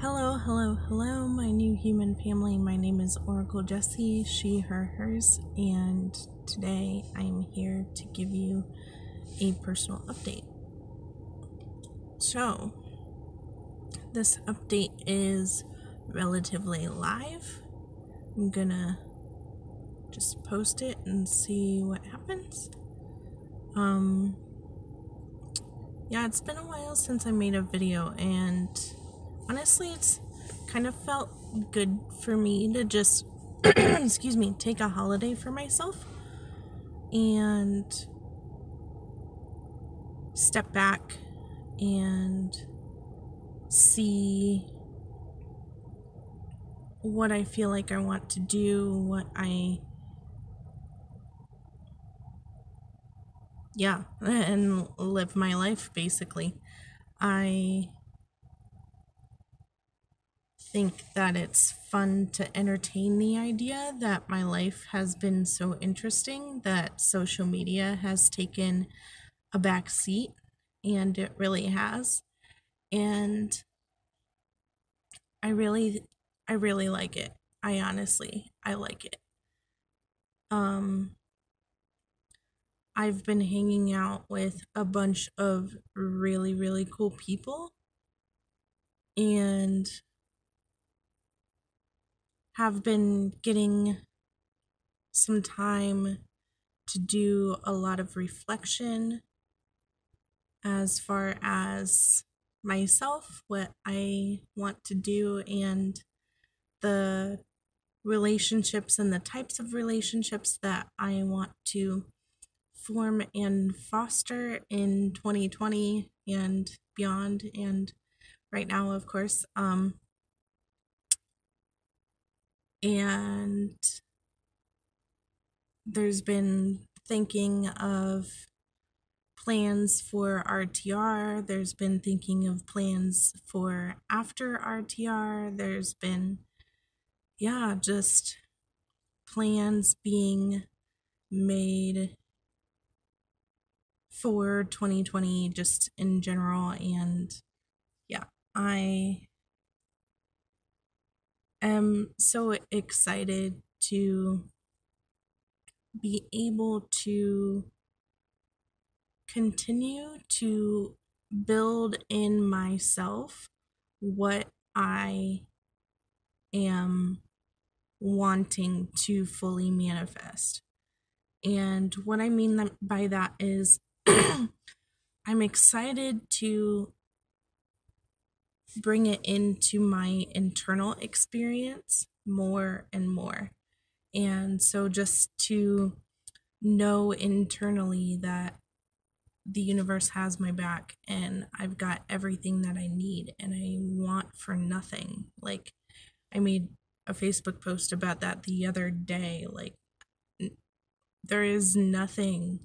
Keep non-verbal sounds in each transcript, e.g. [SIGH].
Hello, hello, hello, my new human family. My name is Oracle Jessi, she, her, hers, and today I'm here to give you a personal update. So, this update is relatively live. I'm gonna just post it and see what happens. Um, yeah, it's been a while since I made a video, and honestly, it's kind of felt good for me to just, [CLEARS THROAT] excuse me, take a holiday for myself and step back and see what I feel like I want to do, what I yeah, [LAUGHS] and live my life basically. I think that it's fun to entertain the idea that my life has been so interesting that social media has taken a back seat, and it really has. And I really I really like it. I honestly I like it. Um I've been hanging out with a bunch of really really cool people and have been getting some time to do a lot of reflection as far as myself, what I want to do, and the relationships and the types of relationships that I want to form and foster in 2020 and beyond, and right now, of course. Um, and there's been thinking of plans for RTR. There's been thinking of plans for after RTR. There's been, yeah, just plans being made for 2020 just in general. And yeah, I am so excited to be able to continue to build in myself what I am wanting to fully manifest. And what I mean by that is [CLEARS THROAT] I'm excited to bring it into my internal experience more and more. And so just to know internally that the universe has my back and I've got everything that I need and I want for nothing. Like, I made a Facebook post about that the other day. Like, there is nothing.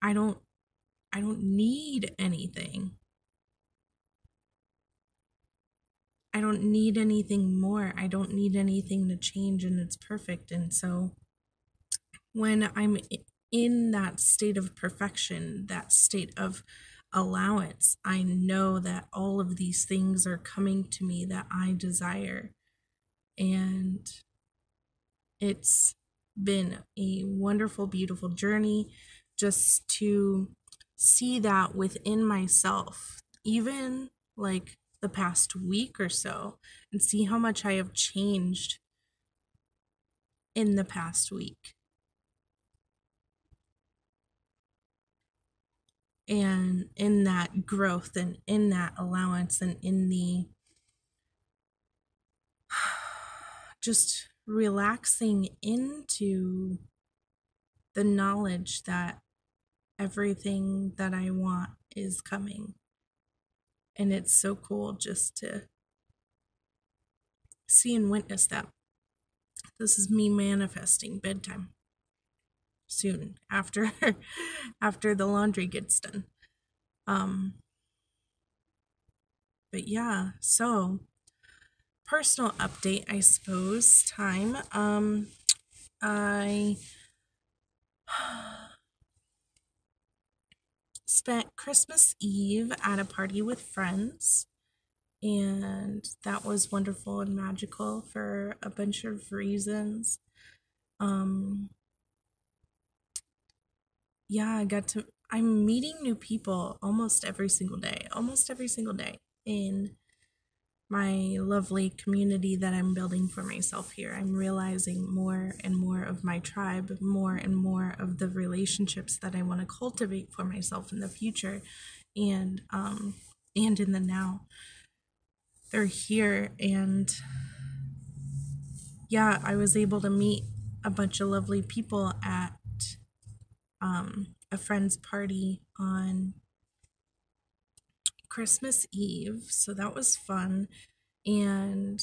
I don't. I don't need anything. I don't need anything more. I don't need anything to change, and it's perfect. And so, when I'm in that state of perfection, that state of allowance, I know that all of these things are coming to me that I desire. And it's been a wonderful, beautiful journey just to see that within myself, even like the past week or so, and see how much I have changed in the past week. and in that growth and in that allowance and in the [SIGHS] just relaxing into the knowledge that everything that I want is coming. And it's so cool just to see and witness that. This is me manifesting bedtime soon after [LAUGHS] after the laundry gets done. Um but yeah, so personal update, I suppose, time. Um I [SIGHS] spent Christmas Eve at a party with friends and that was wonderful and magical for a bunch of reasons. Um, yeah, I got to, I'm meeting new people almost every single day, almost every single day in my lovely community that I'm building for myself here. I'm realizing more and more of my tribe, more and more of the relationships that I want to cultivate for myself in the future and um and in the now. They're here and yeah, I was able to meet a bunch of lovely people at um a friend's party on Christmas Eve, so that was fun. And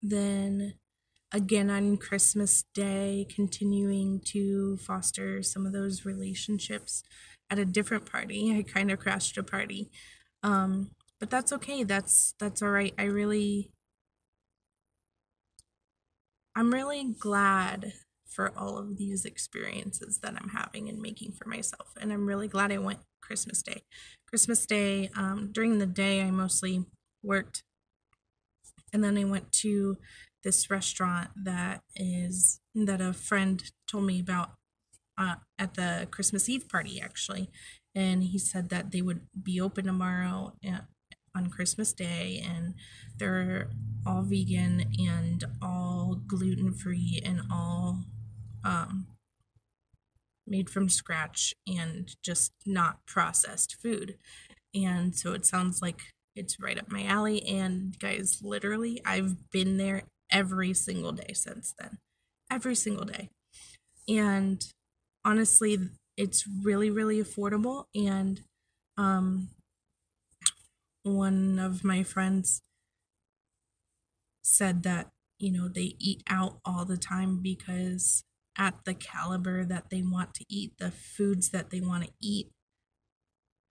then again on Christmas Day, continuing to foster some of those relationships at a different party. [LAUGHS] I kind of crashed a party. Um, but that's okay. That's that's all right. I really I'm really glad for all of these experiences that I'm having and making for myself. And I'm really glad I went Christmas Day. Christmas Day, um, during the day, I mostly worked. And then I went to this restaurant that is that a friend told me about uh, at the Christmas Eve party, actually. And he said that they would be open tomorrow uh, on Christmas Day, and they're all vegan and all gluten free and all um, made from scratch and just not processed food. And so it sounds like it's right up my alley. And guys, literally, I've been there every single day since then. Every single day. And honestly, it's really, really affordable. And um, one of my friends said that, you know, they eat out all the time because at the caliber that they want to eat, the foods that they want to eat,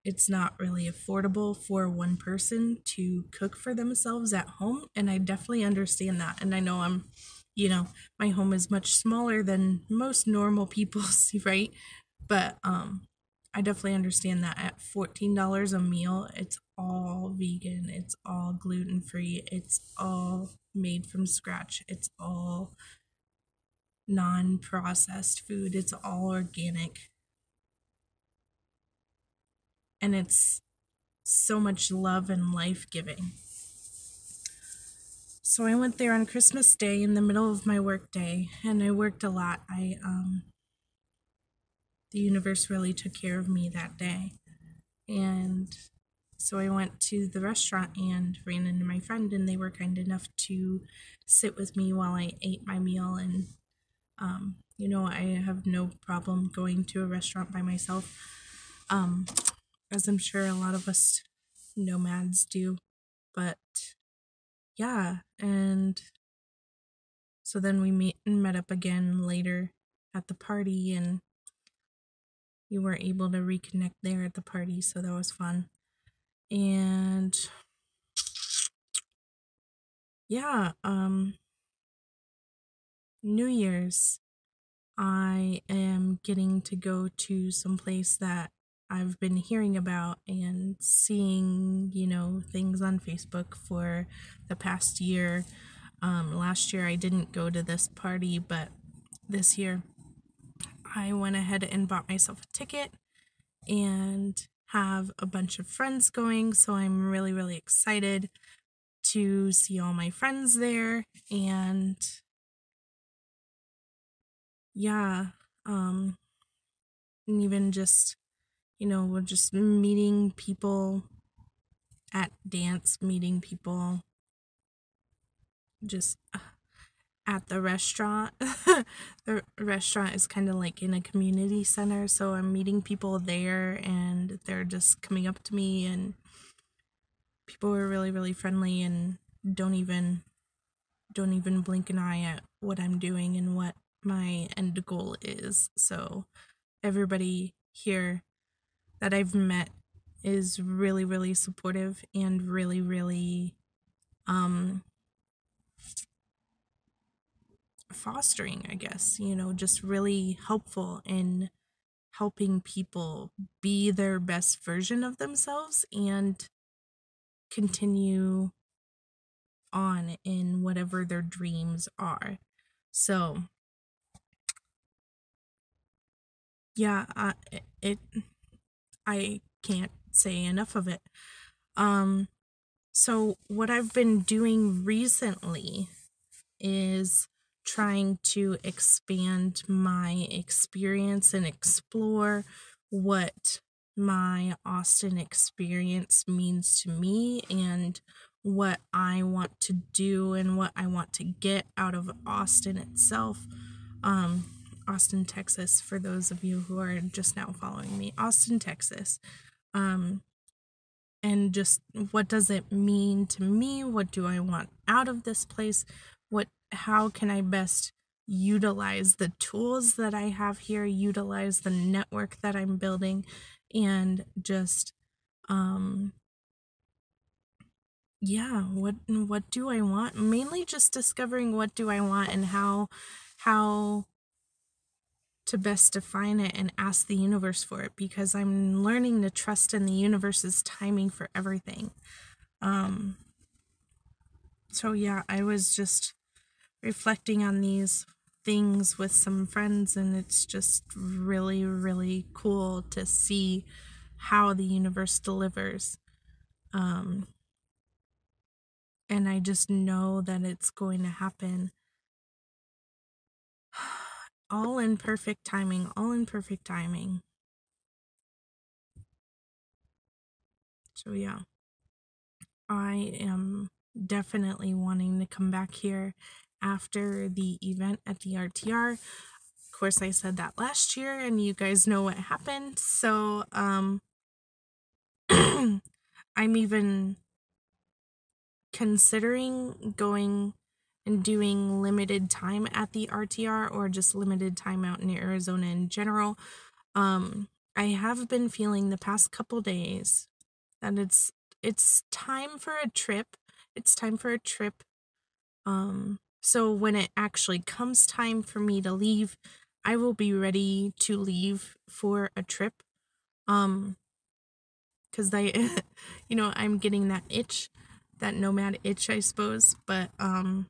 it's not really affordable for one person to cook for themselves at home. And I definitely understand that. And I know I'm, you know, my home is much smaller than most normal people's, [LAUGHS] right? But um, I definitely understand that at $14 a meal, it's all vegan, it's all gluten free, it's all made from scratch, it's all non processed food, it's all organic. And it's so much love and life giving. So I went there on Christmas Day in the middle of my work day, and I worked a lot. I um the universe really took care of me that day. And so I went to the restaurant and ran into my friend, and they were kind enough to sit with me while I ate my meal and um, you know, I have no problem going to a restaurant by myself, um, as I'm sure a lot of us nomads do. But yeah, and so then we meet and met up again later at the party, and we were able to reconnect there at the party, so that was fun. And yeah, um, New Year's, I am getting to go to some place that I've been hearing about and seeing, you know, things on Facebook for the past year. Um, last year I didn't go to this party, but this year I went ahead and bought myself a ticket and have a bunch of friends going. So I'm really, really excited to see all my friends there and yeah, um, and even just, you know, we're just meeting people at dance, meeting people just uh, at the restaurant. [LAUGHS] the restaurant is kind of like in a community center, so I'm meeting people there and they're just coming up to me and people are really really friendly and don't even don't even blink an eye at what I'm doing and what my end goal is. So everybody here that I've met is really really supportive and really really um fostering, I guess, you know, just really helpful in helping people be their best version of themselves and continue on in whatever their dreams are. So, yeah, I, it I can't say enough of it. Um so what I've been doing recently is trying to expand my experience and explore what my Austin experience means to me and what I want to do and what I want to get out of Austin itself. Um, Austin, Texas, for those of you who are just now following me, Austin, Texas. Um, and just what does it mean to me? What do I want out of this place? What, how can I best utilize the tools that I have here, utilize the network that I'm building, and just um yeah what what do i want mainly just discovering what do i want and how how to best define it and ask the universe for it because i'm learning to trust in the universe's timing for everything um so yeah i was just reflecting on these things with some friends and it's just really really cool to see how the universe delivers um and I just know that it's going to happen. All in perfect timing, all in perfect timing. So, yeah, I am definitely wanting to come back here after the event at the RTR. Of course, I said that last year, and you guys know what happened. So, um, [CLEARS THROAT] I'm even considering going and doing limited time at the RTR or just limited time out in Arizona in general. Um, I have been feeling the past couple days that it's it's time for a trip. It's time for a trip. Um, so when it actually comes time for me to leave, I will be ready to leave for a trip. Um, because I, [LAUGHS] you know, I'm getting that itch that nomad itch, I suppose. But um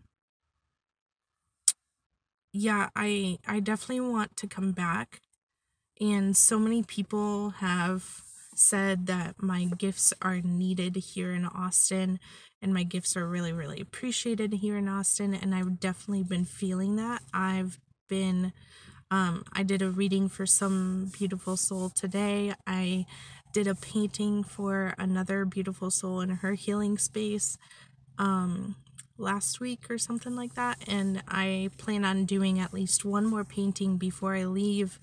yeah, I I definitely want to come back. And so many people have said that my gifts are needed here in Austin and my gifts are really really appreciated here in Austin and I've definitely been feeling that. I've been um I did a reading for some beautiful soul today. I did a painting for another beautiful soul in her healing space um, last week or something like that. And I plan on doing at least one more painting before I leave.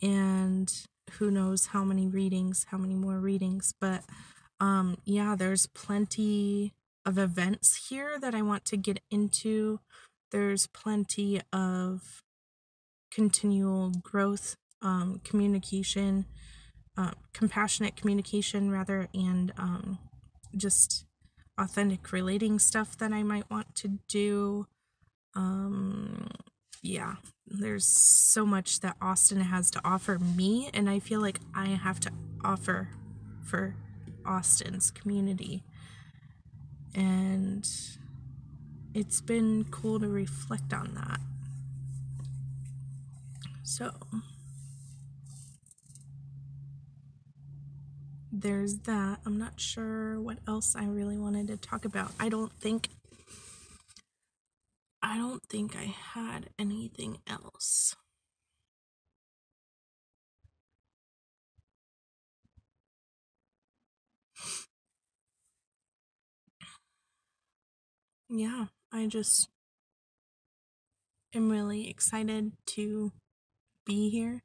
And who knows how many readings, how many more readings. But um, yeah, there's plenty of events here that I want to get into. There's plenty of continual growth, um, communication uh, compassionate communication rather and um, just authentic relating stuff that I might want to do. Um, yeah, there's so much that Austin has to offer me, and I feel like I have to offer for Austin's community. And it's been cool to reflect on that. So. There's that. I'm not sure what else I really wanted to talk about. I don't think I don't think I had anything else. Yeah, I just am really excited to be here.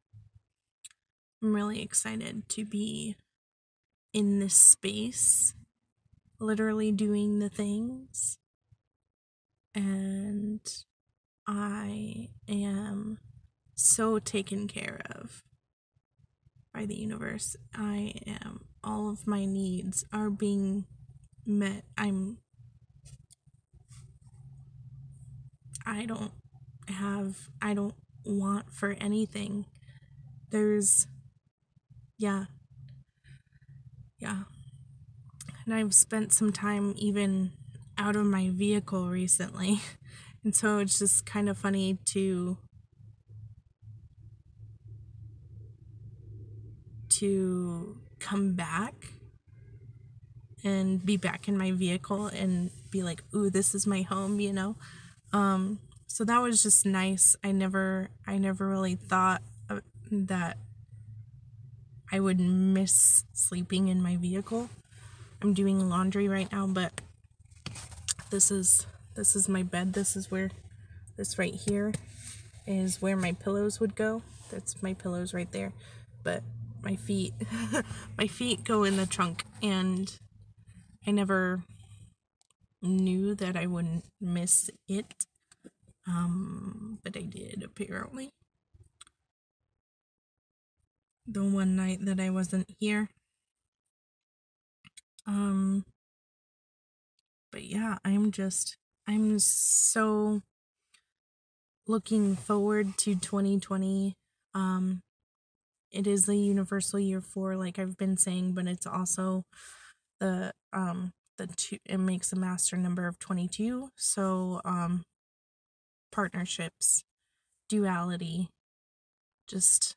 I'm really excited to be in this space, literally doing the things. And I am so taken care of by the universe. I am, all of my needs are being met. I'm, I don't have, I don't want for anything. There's, yeah, yeah, and I've spent some time even out of my vehicle recently. [LAUGHS] And so it's just kind of funny to to come back and be back in my vehicle and be like, "Ooh, this is my home," you know. Um so that was just nice. I never I never really thought that I would miss sleeping in my vehicle. I'm doing laundry right now, but this is this is my bed. This is where this right here is where my pillows would go. That's my pillows right there. But my feet [LAUGHS] my feet go in the trunk and I never knew that I wouldn't miss it. Um but I did apparently. The one night that I wasn't here. Um but yeah, I'm just, I'm so looking forward to 2020. Um, it is the universal year for like I've been saying, but it's also the, um, the two, it makes a master number of 22. So, um, partnerships, duality, just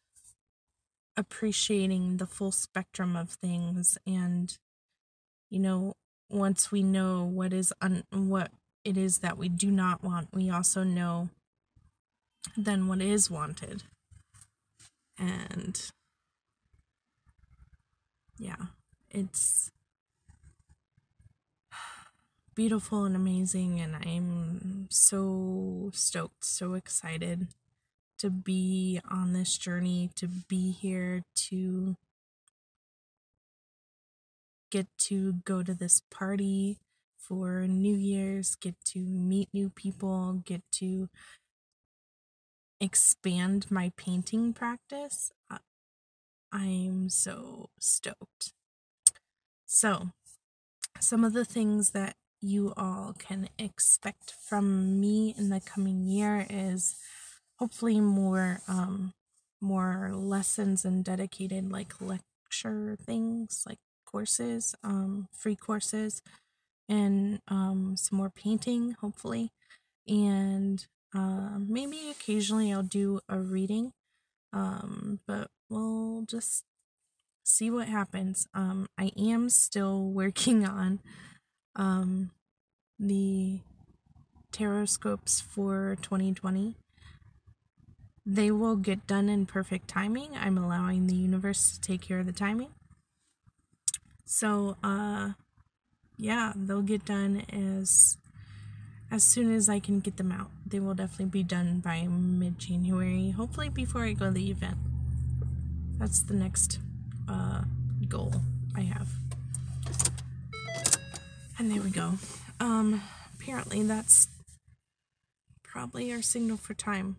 appreciating the full spectrum of things and you know once we know what is un- what it is that we do not want, we also know then what is wanted. And yeah, it's beautiful and amazing and I'm so stoked, so excited to be on this journey, to be here to get to go to this party for New Year's, get to meet new people, get to expand my painting practice. I'm so stoked. So, some of the things that you all can expect from me in the coming year is hopefully more um more lessons and dedicated like lecture things like courses, um, free courses, and um, some more painting, hopefully. And uh, maybe occasionally I'll do a reading, um, but we'll just see what happens. Um, I am still [LAUGHS] working on um, the tarot scopes for 2020 they will get done in perfect timing. I'm allowing the universe to take care of the timing. So, uh, yeah, they'll get done as as soon as I can get them out. They will definitely be done by mid January, hopefully before I go to the event. That's the next uh, goal I have. And there we go. Um, apparently that's probably our signal for time.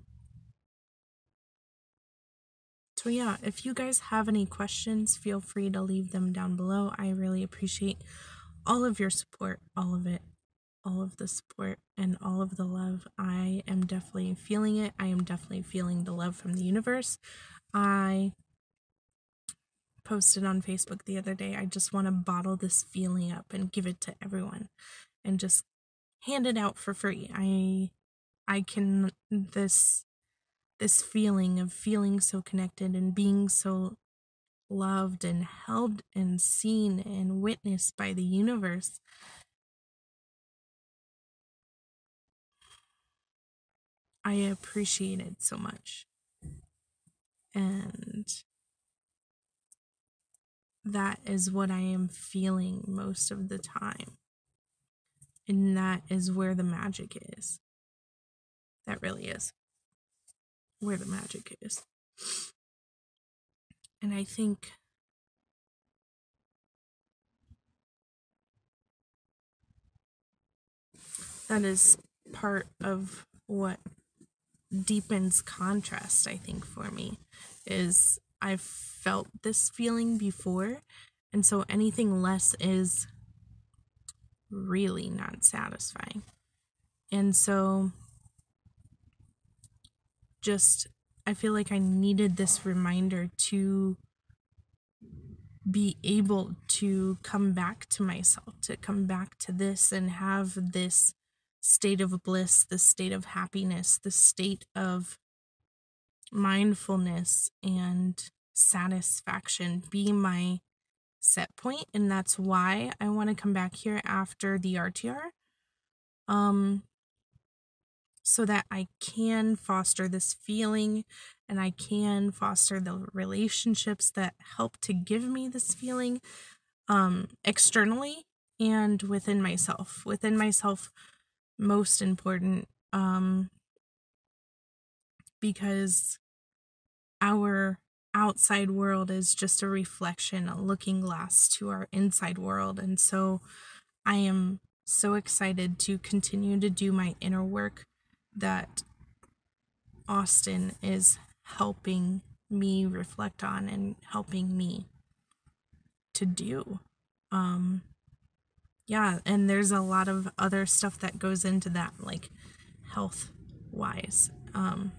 So, yeah, if you guys have any questions, feel free to leave them down below. I really appreciate all of your support, all of it, all of the support, and all of the love. I am definitely feeling it. I am definitely feeling the love from the universe. I posted on Facebook the other day. I just want to bottle this feeling up and give it to everyone and just hand it out for free. I I can this this feeling of feeling so connected and being so loved and held and seen and witnessed by the universe. I appreciate it so much. And that is what I am feeling most of the time. And that is where the magic is. That really is where the magic is. And I think that is part of what deepens contrast, I think, for me, is I've felt this feeling before. And so anything less is really not satisfying. And so just I feel like I needed this reminder to be able to come back to myself, to come back to this and have this state of bliss, this state of happiness, this state of mindfulness and satisfaction be my set point and that's why I want to come back here after the RTR um so that I can foster this feeling and I can foster the relationships that help to give me this feeling um externally and within myself within myself most important um because our outside world is just a reflection a looking glass to our inside world and so i am so excited to continue to do my inner work that austin is helping me reflect on and helping me to do. Um yeah, and there's a lot of other stuff that goes into that like health wise. Um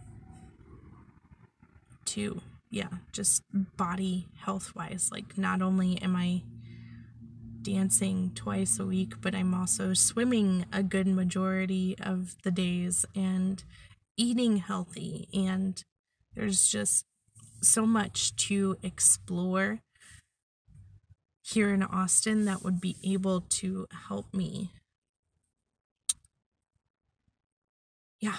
too. Yeah, just body health wise. Like not only am I dancing twice a week, but I'm also swimming a good majority of the days and eating healthy and there's just so much to explore here in Austin that would be able to help me. Yeah.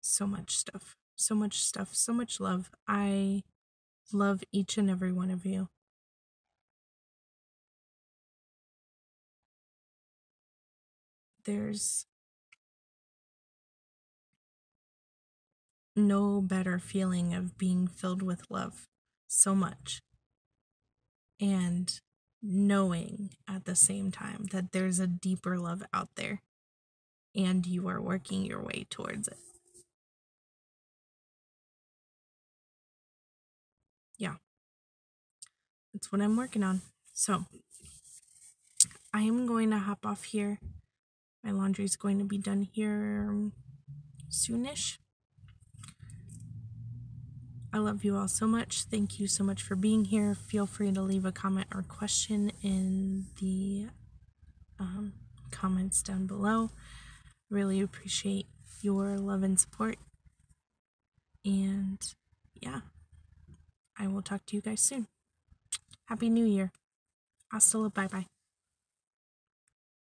So much stuff. So much stuff. So much love. I love each and every one of you. There's no better feeling of being filled with love so much and knowing at the same time that there's a deeper love out there and you are working your way towards it. Yeah. That's what I'm working on. So, I am going to hop off here. My laundry is going to be done here soonish. I love you all so much. Thank you so much for being here. Feel free to leave a comment or question in the um, comments down below. Really appreciate your love and support. And yeah, I will talk to you guys soon. Happy New Year. Hasta bye bye.